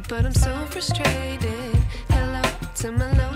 but I'm so frustrated. Hello to my love.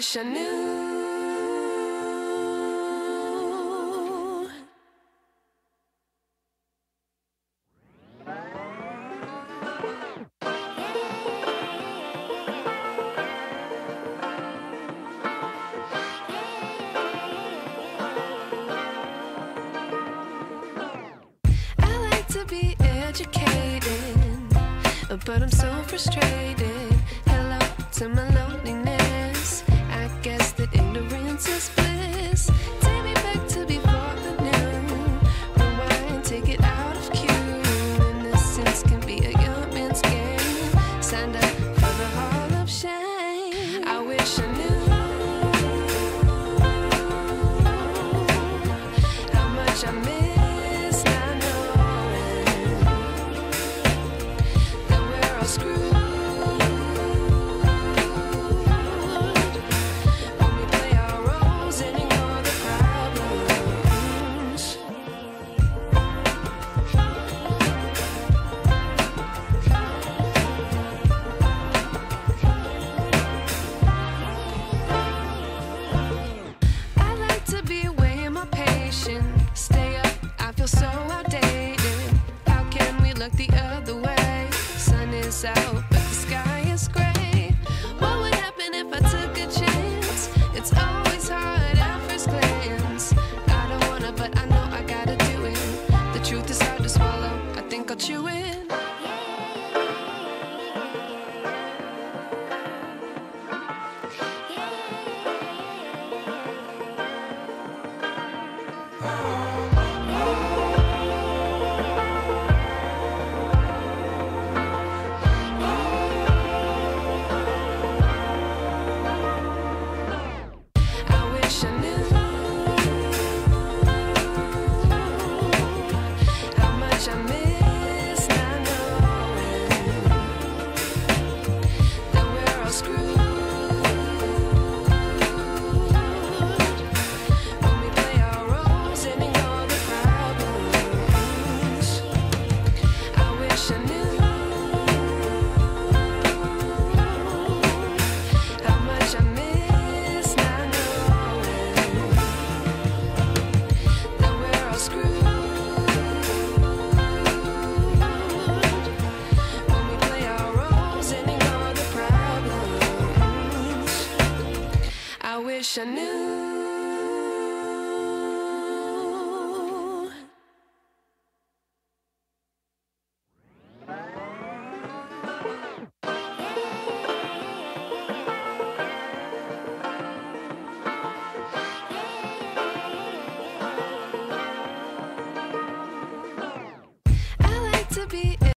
wish I knew. I like to be educated, but I'm so frustrated. Hello to my love. Wish I knew